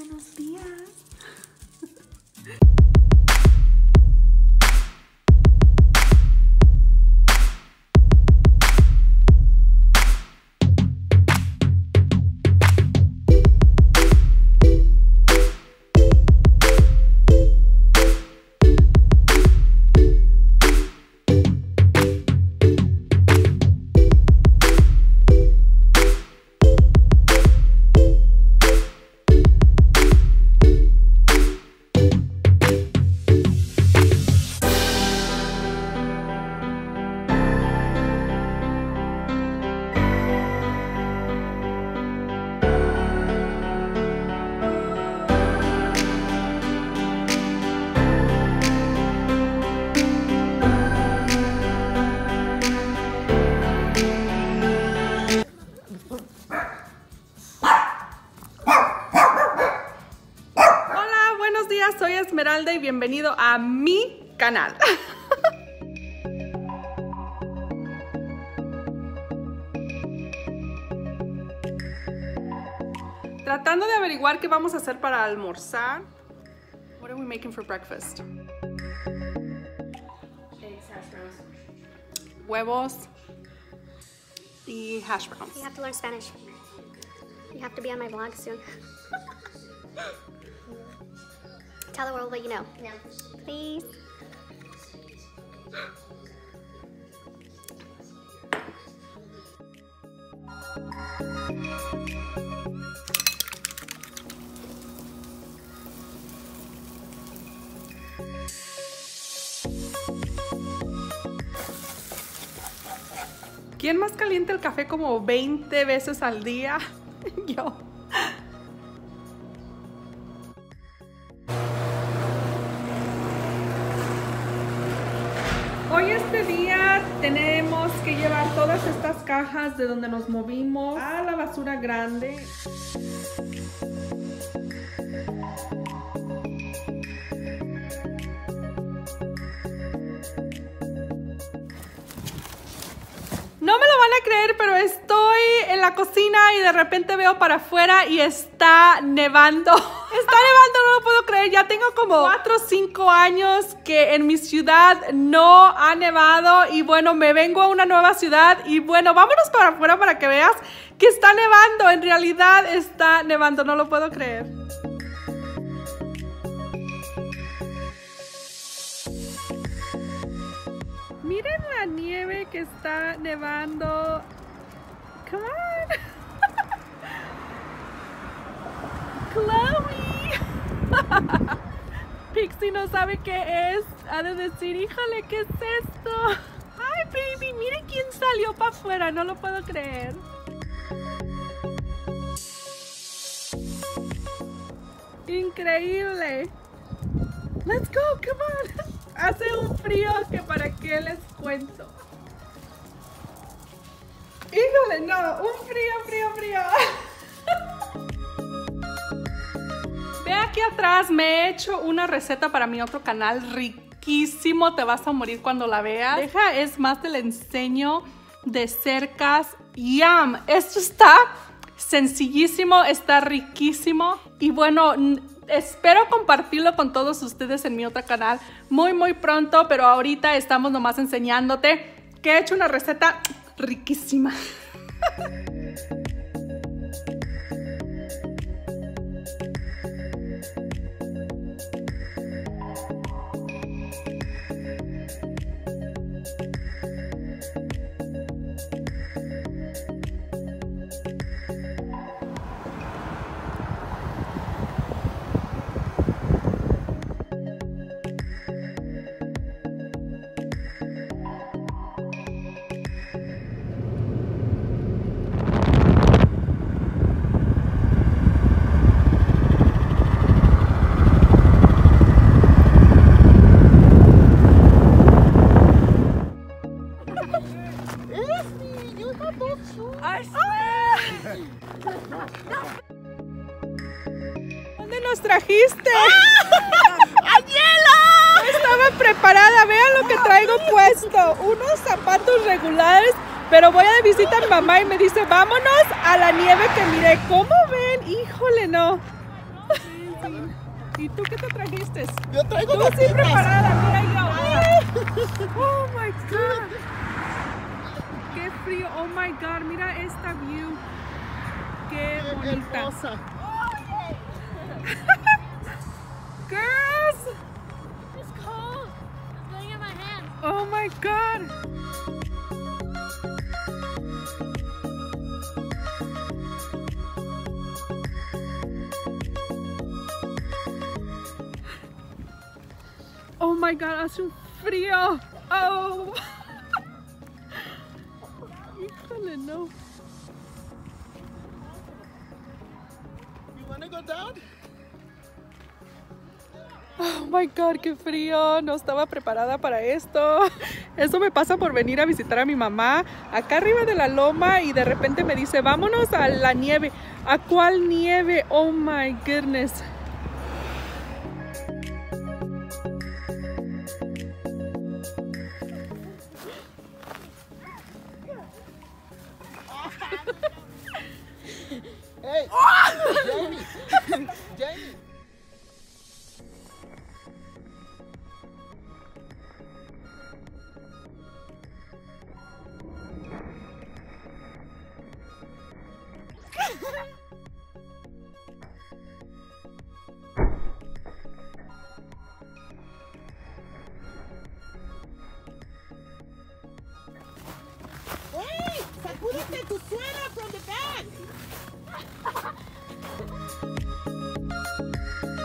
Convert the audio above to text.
buenos días. soy Esmeralda y bienvenido a mi canal. Tratando de averiguar qué vamos a hacer para almorzar. What are we making for breakfast? Huevos y hash browns. You have to learn Spanish. You have to be on my vlog soon. Tell the world what you know. No. Please. ¿Quién más calienta el café como 20 veces al día? Yo. Hoy este día tenemos que llevar todas estas cajas de donde nos movimos a la basura grande. No me lo van a creer, pero estoy en la cocina y de repente veo para afuera y está nevando. Está nevando, no lo puedo creer. Tengo como 4 o 5 años que en mi ciudad no ha nevado. Y bueno, me vengo a una nueva ciudad. Y bueno, vámonos para afuera para que veas que está nevando. En realidad está nevando, no lo puedo creer. Miren la nieve que está nevando. Come on. Pixie no sabe qué es. Ha de decir, híjole, ¿qué es esto? Ay, baby, miren quién salió para afuera. No lo puedo creer. Increíble. Let's go, come on. Hace un frío que para qué les cuento. Híjole, no, un frío, frío, frío. aquí atrás, me he hecho una receta para mi otro canal riquísimo. Te vas a morir cuando la veas. Deja, es más, te la enseño de cercas. Yum, esto está sencillísimo, está riquísimo. Y bueno, espero compartirlo con todos ustedes en mi otro canal muy, muy pronto. Pero ahorita estamos nomás enseñándote que he hecho una receta riquísima. ¿Dónde nos trajiste? ¡Hielo! Estaba preparada, vean lo que traigo puesto. Unos zapatos regulares, pero voy a de visita a mi mamá y me dice, vámonos a la nieve que miré. ¿Cómo ven? Híjole, no. ¿Y tú qué te trajiste? Yo traigo Tú sí preparada, mira yo. Oh my god. Qué frío. Oh my god, mira esta view. Qué bonita. Hermosa. Girls. It's cold. It's in my hand. Oh my god. Oh my god, hace un frío. Oh. Híjole, no. You wanna go down? Oh my god, qué frío. No estaba preparada para esto. Eso me pasa por venir a visitar a mi mamá acá arriba de la loma y de repente me dice, vámonos a la nieve. ¿A cuál nieve? Oh my goodness. Jamie. Jamie. Hey, sacúdete tu suela from the back. Thank you.